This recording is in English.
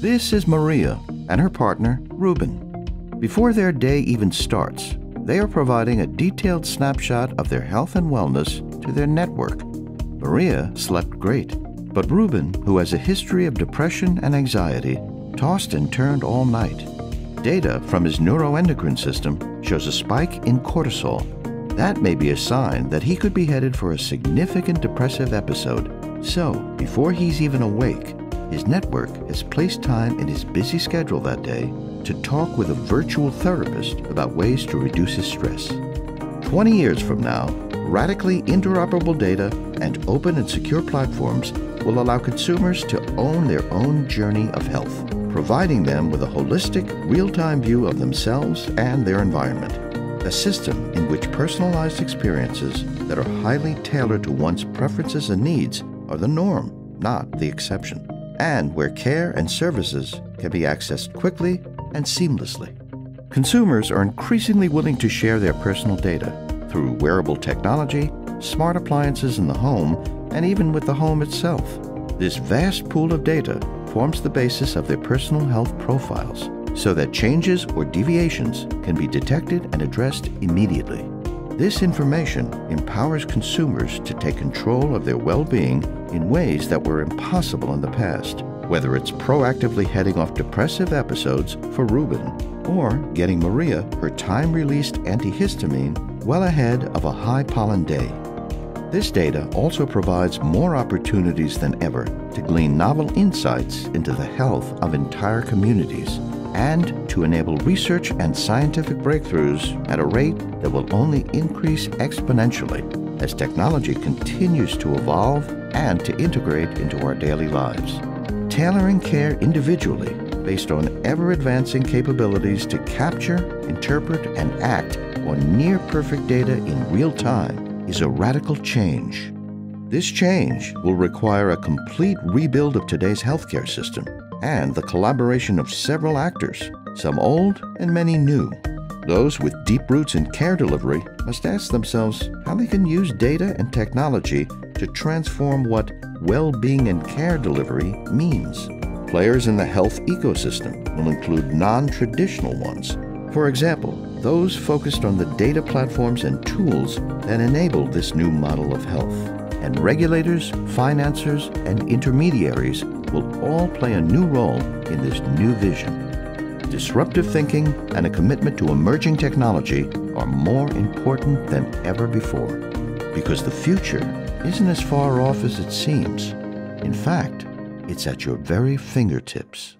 This is Maria and her partner, Ruben. Before their day even starts, they are providing a detailed snapshot of their health and wellness to their network. Maria slept great, but Ruben, who has a history of depression and anxiety, tossed and turned all night. Data from his neuroendocrine system shows a spike in cortisol. That may be a sign that he could be headed for a significant depressive episode. So, before he's even awake, his network has placed time in his busy schedule that day to talk with a virtual therapist about ways to reduce his stress. 20 years from now, radically interoperable data and open and secure platforms will allow consumers to own their own journey of health, providing them with a holistic, real time view of themselves and their environment. A system in which personalized experiences that are highly tailored to one's preferences and needs are the norm, not the exception, and where care and services can be accessed quickly and seamlessly. Consumers are increasingly willing to share their personal data through wearable technology, smart appliances in the home, and even with the home itself. This vast pool of data forms the basis of their personal health profiles so that changes or deviations can be detected and addressed immediately. This information empowers consumers to take control of their well being in ways that were impossible in the past, whether it's proactively heading off depressive episodes for Ruben or getting Maria her time released antihistamine well ahead of a high pollen day. This data also provides more opportunities than ever to glean novel insights into the health of entire communities and to enable research and scientific breakthroughs at a rate that will only increase exponentially as technology continues to evolve and to integrate into our daily lives. Tailoring care individually based on ever advancing capabilities to capture, interpret, and act on near perfect data in real time is a radical change. This change will require a complete rebuild of today's healthcare system and the collaboration of several actors, some old and many new. Those with deep roots in care delivery must ask themselves how they can use data and technology to transform what well being and care delivery means. Players in the health ecosystem will include non traditional ones. For example, those focused on the data platforms and tools that enable this new model of health. And regulators, financiers, and intermediaries will all play a new role in this new vision. Disruptive thinking and a commitment to emerging technology are more important than ever before. Because the future isn't as far off as it seems. In fact, it's at your very fingertips.